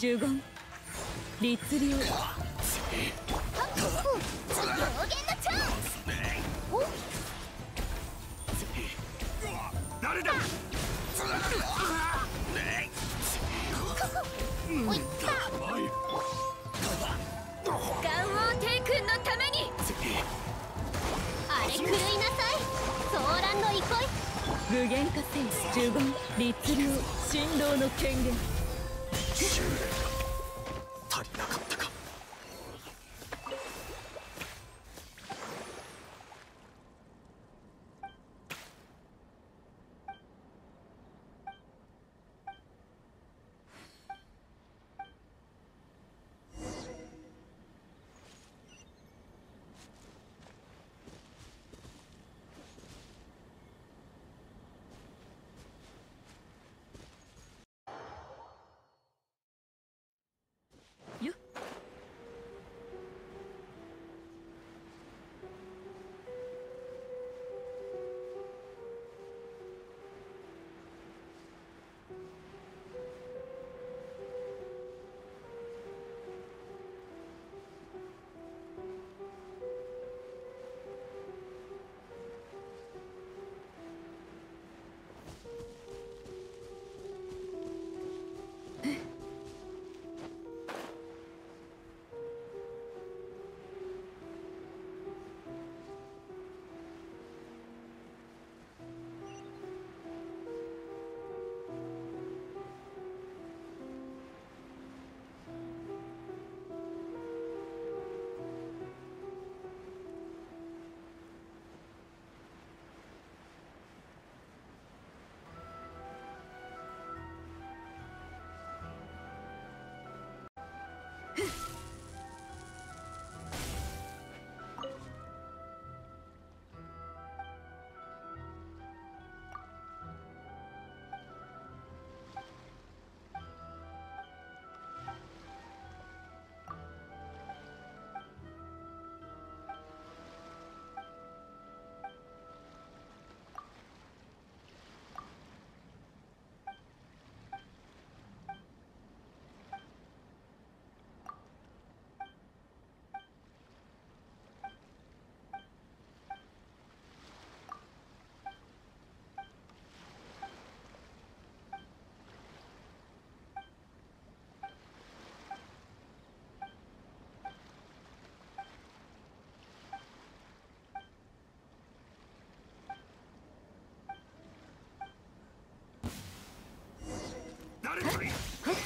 呪言。律令。誰だ？おい。っガンオー帝君のために。あれ狂いなさい。ソーランの憩い。無限化せい呪言律令神道の権限終了。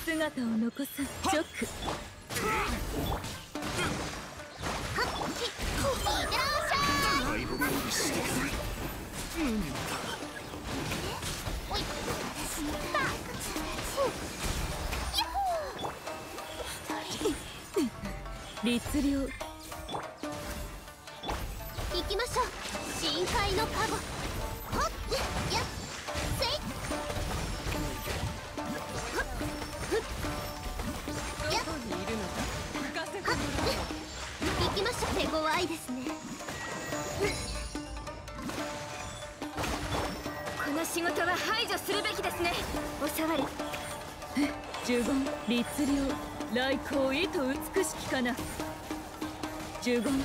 姿を残すチョック律令行きましょう深海のカゴ手強いですね。この仕事は排除するべきですね。おさわり呪言律令来光意と美しきかな。呪言